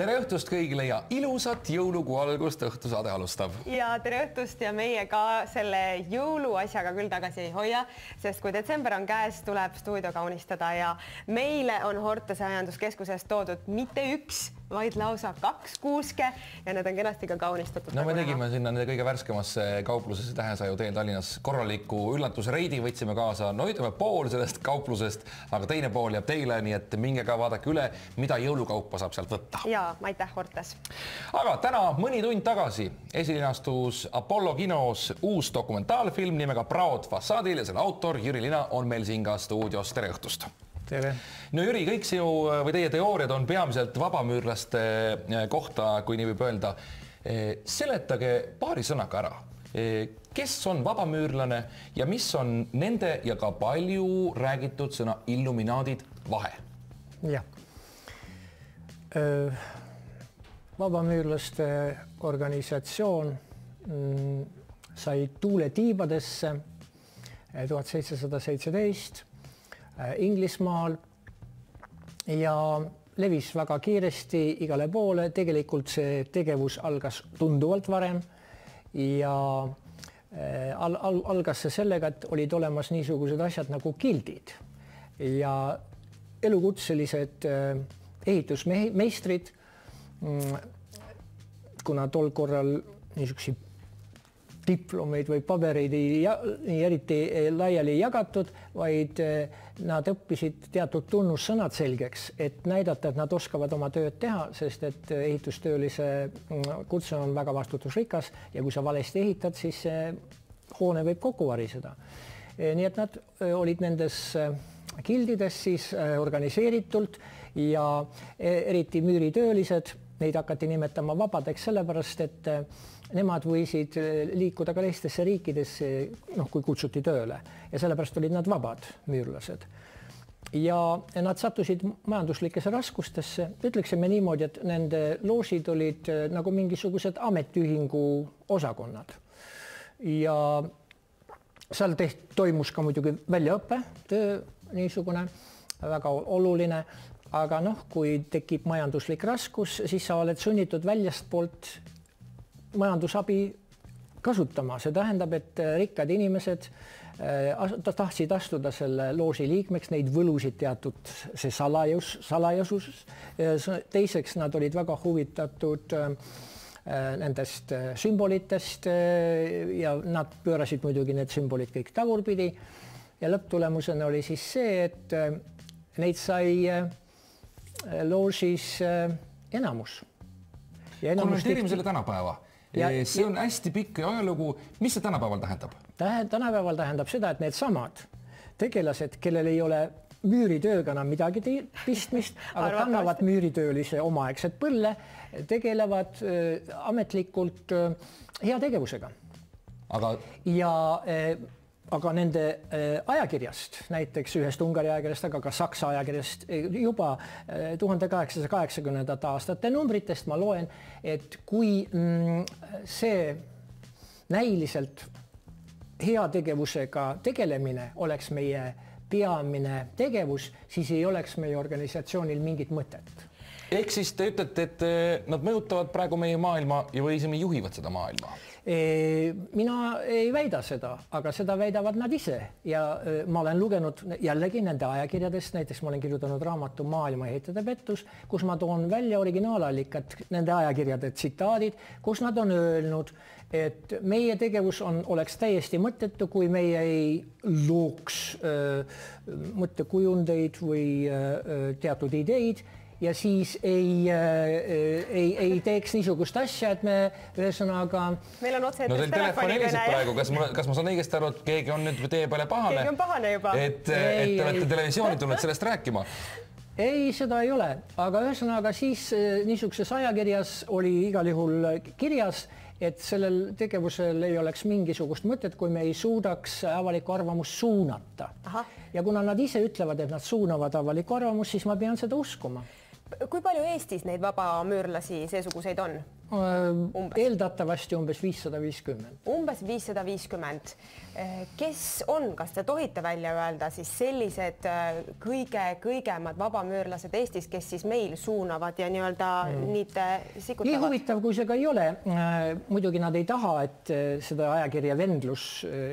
tere õhtust kõigile ja ilusat jõulukuu algust Õhtusaade alustab. ja tere õhtust ja meie ka selle jõuluasjaga küll tagasi ei hoia, sest kui detsember on käes, tuleb stuudio kaunistada ja meile on Hortese Aianduskeskusest toodud mitte üks vaid lausa kaks kuuske ja need on kenasti ka kaunistatud. no me nagu tegime näha. sinna nende kõige värskemasse kauplusesse Tähesaju teel Tallinnas korraliku üllatusreidi, võtsime kaasa, no ütleme pool sellest kauplusest, aga teine pool jääb teile, nii et minge ka vaadake üle, mida jõulukaupa saab sealt võtta. ja aitäh, Hortes. aga täna mõni tund tagasi esilinastus Apollo kinos uus dokumentaalfilm nimega Praod fassaadil ja selle autor Jüri Lina on meil siin ka stuudios. tere õhtust tere! no Jüri, kõik sinu või teie teooriad on peamiselt vabamüürlaste eh, kohta, kui nii võib öelda. Eh, seletage paari sõnaga ära, kes on vabamüürlane ja mis on nende ja ka palju räägitud sõna illuminaadid vahe? jah. vabamüürlaste organisatsioon mm, sai tuule tiibadesse tuhat seitsesada seitseteist Äh, Inglismaal ja levis väga kiiresti igale poole, tegelikult see tegevus algas tunduvalt varem ja äh, al al algas see sellega, et olid olemas niisugused asjad nagu gildid ja elukutselised äh, ehitusmeistrid, mm, kuna tol korral niisuguseid diplomeid või pabereid ei, eriti laiali ei jagatud, vaid nad õppisid teatud tunnussõnad selgeks, et näidata, et nad oskavad oma tööd teha, sest et ehitustöölise mm, kutse on väga vastutusrikas ja kui sa valesti ehitad, siis see hoone võib kokku variseda. Eh, nii et nad eh, olid nendes gildides siis organiseeritult ja eriti müüritöölised, neid hakati nimetama vabadeks sellepärast, et nemad võisid eh, liikuda ka teistesse riikidesse, noh, kui kutsuti tööle. Ja sellepärast olid nad vabad müürlased. ja nad sattusid majanduslikesse raskustesse, ütleksime niimoodi, et nende loosid olid eh, nagu mingisugused ametiühingu osakonnad. Ja seal tehti, toimus ka muidugi väljaõpe, töö niisugune väga oluline, aga noh, kui tekib majanduslik raskus, siis sa oled sunnitud väljastpoolt majandusabi kasutama, see tähendab, et äh, rikkad inimesed äh, tahtsid astuda selle looži liikmeks, neid võlusid teatud see salajus, salajasus. teiseks, nad olid väga huvitatud äh, nendest sümbolitest ja nad pöörasid muidugi need sümbolid kõik tagurpidi. ja lõpptulemusena oli siis see, et neid sai loožis enamus. kommenteerime selle tänapäeva Ja, see on hästi pikk ajalugu. mis see tänapäeval tähendab? tänapäeval tähendab seda, et needsamad tegelased, kellel ei ole müüritööga enam midagi pistmist, aga kannavad müüritöölise omaaegset põlle, tegelevad äh, ametlikult äh, heategevusega. aga ja äh, aga nende äh, ajakirjast, näiteks ühest Ungari ajakirjast, aga ka Saksa ajakirjast äh, juba äh, tuhande kaheksasaja kaheksakümnendate aastate numbritest ma loen, et kui mm, see näiliselt heategevusega tegelemine oleks meie peamine tegevus, siis ei oleks meie organisatsioonil mingit mõtet. Ehk siis te ütlete, et nad mõjutavad praegu meie maailma ja või isegi juhivad seda maailma mina ei väida seda, aga seda väidavad nad ise. Ja ma olen lugenud jällegi nende ajakirjadest, näiteks ma olen kirjutanud raamatu Maailma ehitada pettus, kus ma toon välja originaalallikad, nende ajakirjade tsitaadid, kus nad on öelnud, et meie tegevus on, oleks täiesti mõttetu, kui meie ei looks mõttekujundeid või öö, teatud ideid ja siis ei äh,, ei, ei teeks niisugust asja, et me ühesõnaga. meil on otse. no teil telefon heliseb praegu, kas ma, kas ma saan õigesti aru, et keegi on nüüd teie peale pahane? keegi on pahane juba. et, et te olete televisiooni tulnud sellest rääkima ei, seda ei ole, aga ühesõnaga siis äh, niisuguses ajakirjas oli igal juhul kirjas, et sellel tegevusel ei oleks mingisugust mõtet, kui me ei suudaks avalikku arvamust suunata. ja kuna nad ise ütlevad, et nad suunavad avalikku arvamust, siis ma pean seda uskuma kui palju Eestis neid vabamüürlasi seesuguseid on? eeldatavasti umbes viissada viiskümmend. umbes viissada viiskümmend. kes on, kas te tohite välja öelda siis sellised kõige-kõigemad vabamüürlased Eestis, kes siis meil suunavad ja nii-öelda mm. niite sikutavad? nii huvitav, kui see ka ei ole. muidugi nad ei taha, et seda ajakirja Vendlus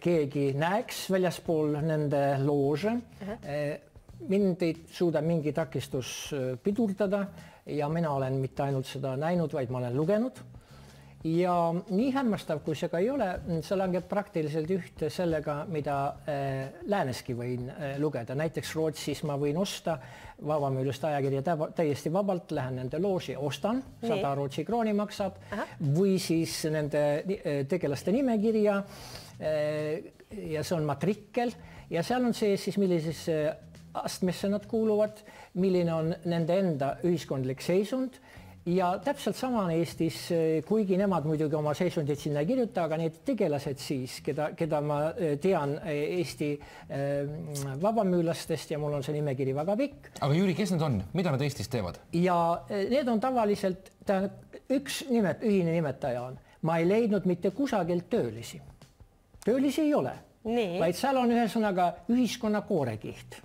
keegi näeks väljaspool nende loože uh. -huh mind ei suuda mingi takistus pidurdada ja mina olen mitte ainult seda näinud, vaid ma olen lugenud. ja nii hämmastav, kui see ka ei ole, see langeb praktiliselt ühte sellega, mida äh, lääneski võin äh, lugeda, näiteks Rootsis ma võin osta vabamüülist ajakirja täiesti vabalt, lähen nende looži, ostan, sada Rootsi krooni maksab Aha. või siis nende äh, tegelaste nimekirja äh,. ja see on matrikkel ja seal on sees siis millisesse astmesse nad kuuluvad, milline on nende enda ühiskondlik seisund ja täpselt sama on Eestis, kuigi nemad muidugi oma seisundit sinna ei kirjuta, aga need tegelased siis, keda, keda ma eh, tean eh, Eesti äh, vabamüülastest ja mul on see nimekiri väga pikk. aga Jüri, kes need on, mida nad Eestis teevad? ja need on tavaliselt, üks nimet-, ühine nimetaja on, ma ei leidnud mitte kusagilt töölisi. töölisi ei ole, vaid seal on ühesõnaga ühiskonna koorekiht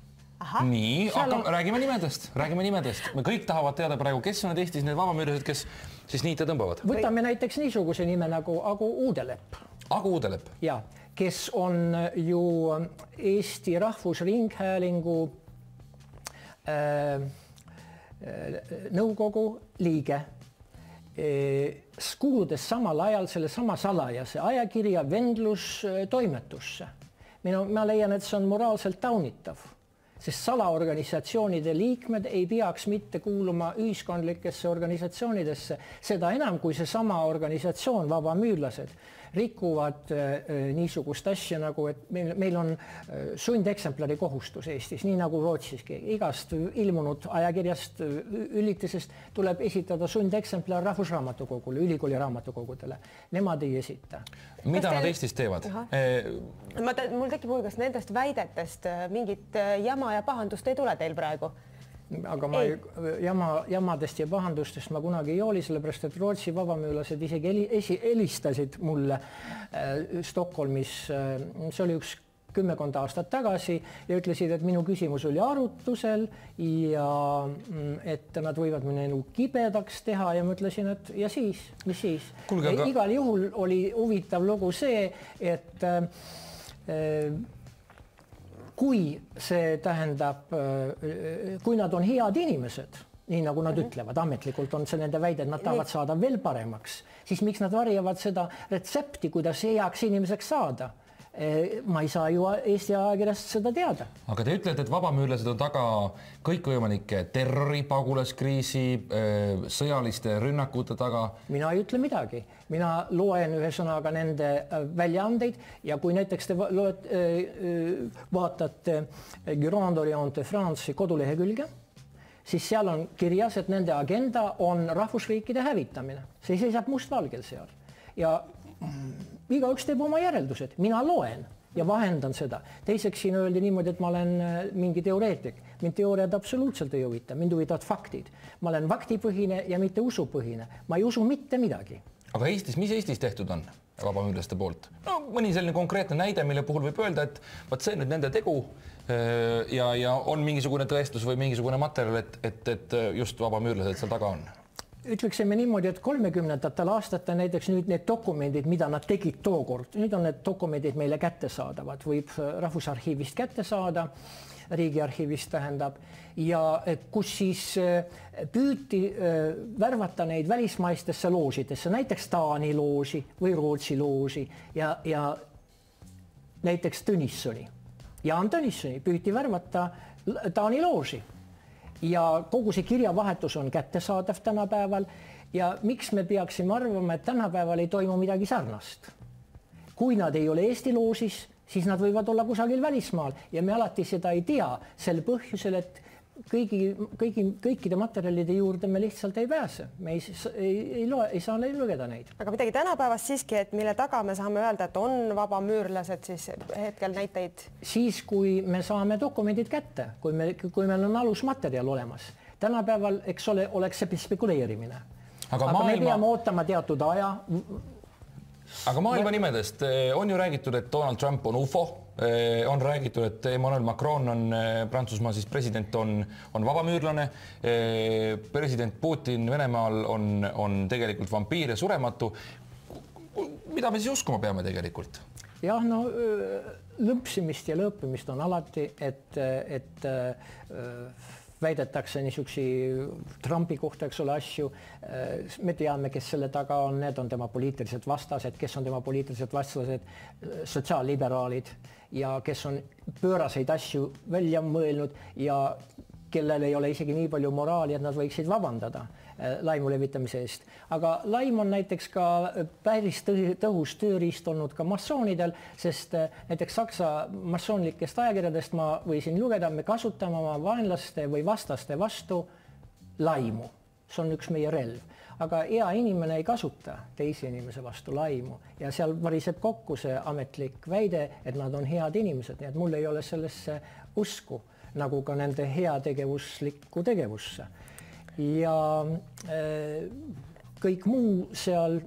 nii, aga on... räägime nimedest, räägime nimedest, me kõik tahavad teada praegu, kes on need Eestis need vabamüürised, kes siis niite tõmbavad. võtame Või... näiteks niisuguse nime nagu Agu Uudelep. Agu Uudelep. ja, kes on ju Eesti Rahvusringhäälingu äh, äh nõukogu liige äh, kuuludes samal ajal sellesama salajase ajakirja vendlustoimetusse. minu, ma leian, et see on moraalselt taunitav sest salaorganisatsioonide liikmed ei peaks mitte kuuluma ühiskondlikesse organisatsioonidesse, seda enam, kui seesama organisatsioon, vabamüürlased, rikuvad äh, niisugust asja nagu, et meil, meil on äh, sundeksemplari kohustus Eestis, nii nagu Rootsiski, igast ilmunud ajakirjast, ülitisest tuleb esitada sundeksemplar Rahvusraamatukogule, ülikooli raamatukogudele. Nemad ei esita. mida te... nad Eestis teevad? ma, mul tekib huvi, kas nendest väidetest mingit jama ja pahandust ei tule teil praegu? Aga ma ei. jama, jamadest ja pahandustest ma kunagi ei hooli, sellepärast et Rootsi vabamüülased isegi heli, esi, helistasid mulle äh, Stockholmis äh,, see oli üks kümmekond aastat tagasi ja ütlesid, et minu küsimus oli arutusel ja mm, et nad võivad minu elu kibedaks teha ja ma ütlesin, et ja siis, mis siis. Aga... igal juhul oli huvitav lugu see, et äh, äh kui see tähendab, äh, kui nad on head inimesed, nii nagu nad mm -hmm. ütlevad, ametlikult on see nende väide, et nad tahavad saada veel paremaks, siis miks nad varjavad seda retsepti, kuidas heaks inimeseks saada ma ei saa ju Eesti ajakirjast seda teada. aga te ütlete, et vabamüürlased on taga kõikvõimalike terrori, pagulaskriisi, eh, sõjaliste rünnakute taga. mina ei ütle midagi, mina loen ühesõnaga nende äh, väljaandeid ja kui näiteks te loed, äh, äh, vaatate Grand Orient de France'i kodulehekülge siis seal on kirjas, et nende agenda on rahvusriikide hävitamine, see seisab mustvalgel seal ja igaüks teeb oma järeldused, mina loen ja vahendan seda. teiseks siin öeldi niimoodi, et ma olen äh, mingi teoreetik, mind teooriad absoluutselt ei huvita, mind huvitavad faktid. ma olen faktipõhine ja mitte usupõhine, ma ei usu mitte midagi. aga Eestis, mis Eestis tehtud on vabamüürlaste poolt? no mõni selline konkreetne näide, mille puhul võib öelda, et vot see nüüd nende tegu äh, ja, ja on mingisugune tõestus või mingisugune materjal, et, et, et just vabamüürlased seal taga on ütleksime niimoodi, et kolmekümnendatel aastatel näiteks nüüd need dokumendid, mida nad tegid tookord, nüüd on need dokumendid meile kättesaadavad, võib äh, Rahvusarhiivist kätte saada, Riigiarhiivist tähendab, ja kus siis äh, püüti äh, värvata neid välismaistesse loožidesse, näiteks Taani looži või Rootsi looži ja, ja näiteks Tõnissoni, Jaan Tõnissoni püüti värvata Taani looži ja kogu see kirjavahetus on kättesaadav tänapäeval ja miks me peaksime arvama, et tänapäeval ei toimu midagi sarnast? kui nad ei ole Eesti loosis, siis nad võivad olla kusagil välismaal ja me alati seda ei tea sel põhjusel, et kõigi, kõigi, kõikide materjalide juurde me lihtsalt ei pääse, me ei, ei, ei loe, ei saa lugeda neid. aga midagi tänapäevast siiski, et mille taga me saame öelda, et on vabamüürlased, siis hetkel näiteid? siis, kui me saame dokumendid kätte, kui me, kui meil on alusmaterjal olemas. tänapäeval, eks ole, oleks see spekuleerimine aga, aga maailma... me peame ootama teatud aja. aga maailma nimedest eh, on ju räägitud, et Donald Trump on ufo on räägitud, et Emmanuel Macron on eh, Prantsusmaa siis president, on, on vabamüürlane. president Putin Venemaal on, on tegelikult vampiir ja surematu. mida me siis uskuma peame tegelikult? jah, no lõmpsimist ja lõõpimist on alati, et, et väidetakse niisuguseid Trumpi kohta, eks ole, asju. me teame, kes selle taga on, need on tema poliitilised vastased, kes on tema poliitilised vastased, sotsiaalliberaalid ja kes on pööraseid asju välja mõelnud ja kellel ei ole isegi nii palju moraali, et nad võiksid vabandada laimu levitamise eest. aga laim on näiteks ka päris tõhus tööriist olnud ka massoonidel, sest äh, näiteks Saksa massoonlikest ajakirjadest ma võisin lugeda, me kasutame oma vaenlaste või vastaste vastu laimu. see on üks meie relv, aga hea inimene ei kasuta teise inimese vastu laimu ja seal variseb kokku see ametlik väide, et nad on head inimesed, nii et mul ei ole sellesse usku nagu ka nende heategevuslikku tegevusse ja äh, kõik muu seal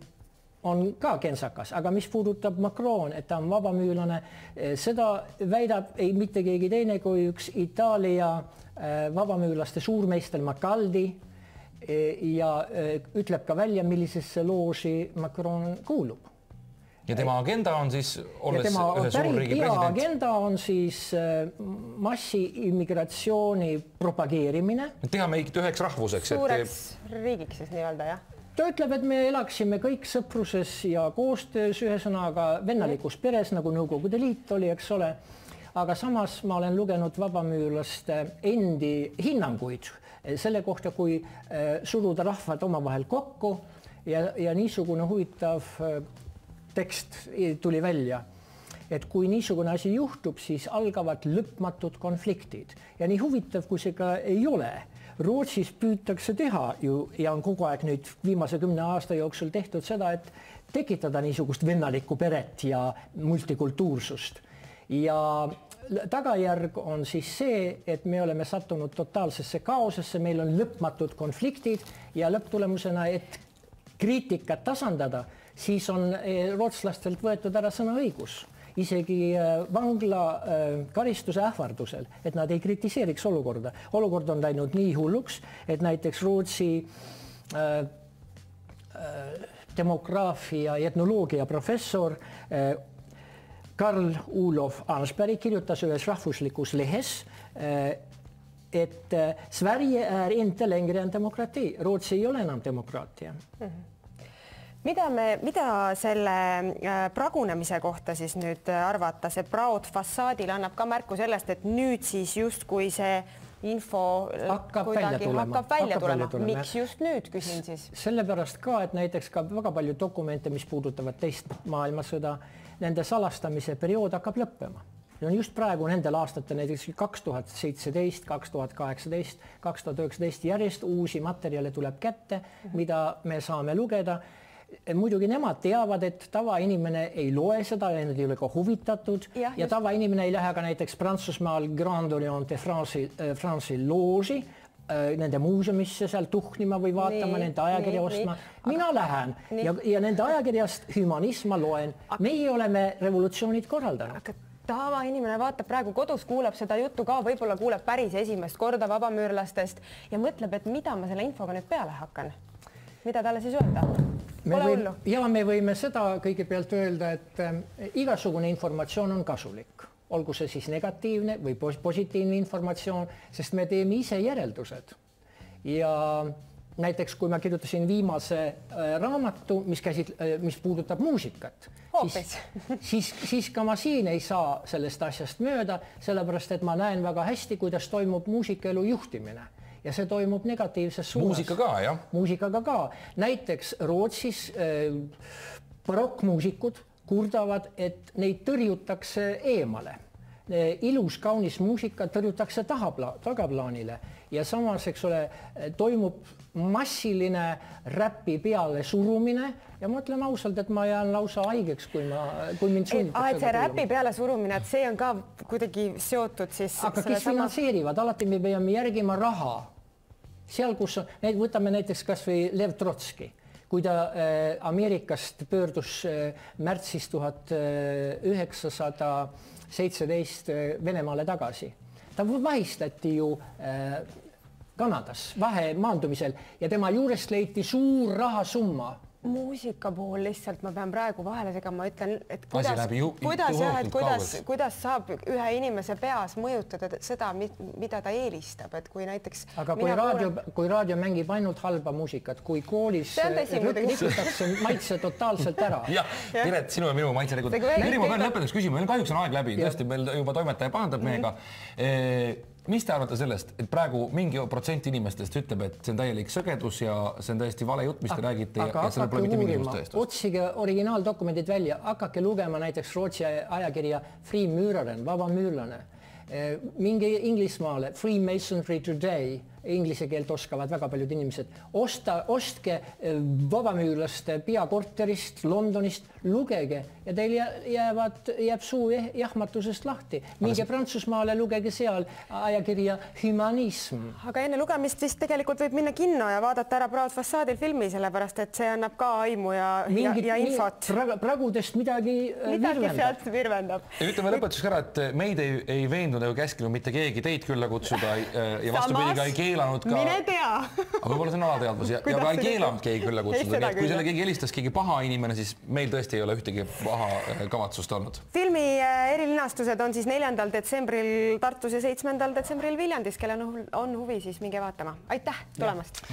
on ka kentsakas, aga mis puudutab Macron, et ta on vabamüülane, äh, seda väidab ei mitte keegi teine kui üks Itaalia äh, vabamüürlaste suurmeister Macaldi ja ütleb ka välja, millisesse looži Macron kuulub ja tema agenda on siis, olles ühe suurriigi president. agenda on siis äh, massiimmigratsiooni propageerimine. teha meid üheks rahvuseks. suureks et... riigiks siis nii-öelda jah? ta ütleb, et me elaksime kõik sõpruses ja koostöös, ühesõnaga vennalikus peres, nagu Nõukogude Liit oli, eks ole. aga samas ma olen lugenud vabamüürlaste endi hinnanguid selle kohta, kui äh, suruda rahvad omavahel kokku ja, ja niisugune huvitav äh, tekst tuli välja, et kui niisugune asi juhtub, siis algavad lõpmatud konfliktid ja nii huvitav, kui see ka ei ole Rootsis püütakse teha ju ja on kogu aeg nüüd viimase kümne aasta jooksul tehtud seda, et tekitada niisugust vennalikku peret ja multikultuursust. ja tagajärg on siis see, et me oleme sattunud totaalsesse kaosesse, meil on lõpmatud konfliktid ja lõpptulemusena, et kriitikat tasandada siis on eh, rootslastelt võetud ära sõnaõigus isegi eh, vangla eh, karistuse ähvardusel, et nad ei kritiseeriks olukorda. olukord on läinud nii hulluks, et näiteks Rootsi äh, äh, demograafia ja etnoloogia professor äh, Karl Ulof Ansberg kirjutas ühes rahvuslikus lehes et Sverige är inte längre en demokrati, Rootsi ei ole enam demokraatia mm. -hmm mida me, mida selle äh, pragunemise kohta siis nüüd äh, arvata, see praod fassaadil annab ka märku sellest, et nüüd siis justkui see info hakkab välja tulema, hakkab välja hakkab tulema, tulema. miks just nüüd, küsin siis? sellepärast ka, et näiteks ka väga palju dokumente, mis puudutavad teist maailmasõda, nende salastamise periood hakkab lõppema. Ja just praegu nendel aastatel, näiteks kaks tuhat seitseteist, kaks tuhat kaheksateist, kaks tuhat üheksateist järjest uusi materjale tuleb kätte, mida me saame lugeda muidugi nemad teavad, et tavainimene ei loe seda ja nad ei ole ka huvitatud ja, ja tavainimene ei lähe ka näiteks Prantsusmaal Grand Orient de France'i äh,, France'i looži äh, nende muuseumisse seal tuhnima või vaatama, nende ajakirja nii, ostma. mina lähen nii. ja, ja nende ajakirjast Humanism ma loen. meie oleme revolutsioonid korraldanud tavainimene vaatab praegu kodus, kuulab seda juttu ka, võib-olla kuuleb päris esimest korda vabamüürlastest ja mõtleb, et mida ma selle infoga nüüd peale hakkan. mida talle siis öelda? Me võime, ja me võime seda kõigepealt öelda, et äh, igasugune informatsioon on kasulik, olgu see siis negatiivne või positiivne informatsioon, sest me teeme ise järeldused. ja näiteks kui ma kirjutasin viimase äh, raamatu, mis käsit- äh,, mis puudutab muusikat, siis, siis, siis ka ma siin ei saa sellest asjast mööda, sellepärast et ma näen väga hästi, kuidas toimub muusikaelu juhtimine ja see toimub negatiivses suunas. muusika ka jah? muusikaga ka, näiteks Rootsis äh, barokkmuusikud kurdavad, et neid tõrjutakse eemale äh, ilus, kaunis muusika tõrjutakse tahapla-, tagaplaanile ja samas, eks ole, toimub massiline räpi peale surumine ja ma ütlen ausalt, et ma jään lausa haigeks, kui ma, kui mind sunnitakse. et see räpi peale surumine, et see on ka kuidagi seotud siis. aga kes sama... finantseerivad, alati me peame järgima raha seal, kus on, võtame näiteks kasvõi Lev Trotski. Kui ta äh, Ameerikast pöördus äh, märtsis tuhat üheksasada seitseteist Venemaale tagasi, ta vahistati ju Kanadas vahemaandumisel ja tema juurest leiti suur rahasumma muusika puhul lihtsalt ma pean praegu vahele segama, ütlen, et kuidas, kuidas jah, et kuidas, kuidas saab ühe inimese peas mõjutada seda, mida ta eelistab, et kui näiteks. aga kui raadio kuulen..., kui raadio mängib ainult halba muusikat, kui koolis rikutakse maitse totaalselt ära. jah, Piret, sinu ja minu maitse rikutakse. Meri, ma pean lõpetuseks küsima, kahjuks on aeg läbi, tõesti, meil juba toimetaja pahandab meiega mm. -hmm mis te arvate sellest, et praegu mingi protsent inimestest ütleb, et see on täielik sõgedus ja see on täiesti vale jutt, mis te räägite aga ja, ja sellel pole mitte mingisugust tõestust? otsige originaaldokumendid välja, hakake lugema näiteks Rootsi ajakirja Free Müraren, vaba müürlane. Eh, minge Inglismaale, Freemasonry Today inglise keelt oskavad väga paljud inimesed. osta, ostke eh, vabamüürlaste peakorterist Londonist, lugege ja teil jäävad, jääb suu jahmatusest lahti. minge see... Prantsusmaale, lugege seal ajakirja Humanism. aga enne lugemist vist tegelikult võib minna kinno ja vaadata ära Proud Fassaadil filmi, sellepärast et see annab ka aimu ja, Mingit, ja, ja infot. pragudest midagi, äh, midagi sealt virvendab. ütleme lõpetuseks ära, et meid ei, ei veendunud ega käskinud mitte keegi teid külla kutsuda äh, ja vastupidi ka ei keelanud keelanud ka. mine tea aga võib-olla see on alateadvus ja, ja ka ei keelanud keegi külla kutsuda, nii et kui selle keegi helistas, keegi paha inimene, siis meil tõesti ei ole ühtegi paha äh, kavatsust olnud. filmi äh, erilinastused on siis neljandal detsembril Tartus ja seitsmendal detsembril Viljandis, kellel on huvi, siis minge vaatama. aitäh tulemast.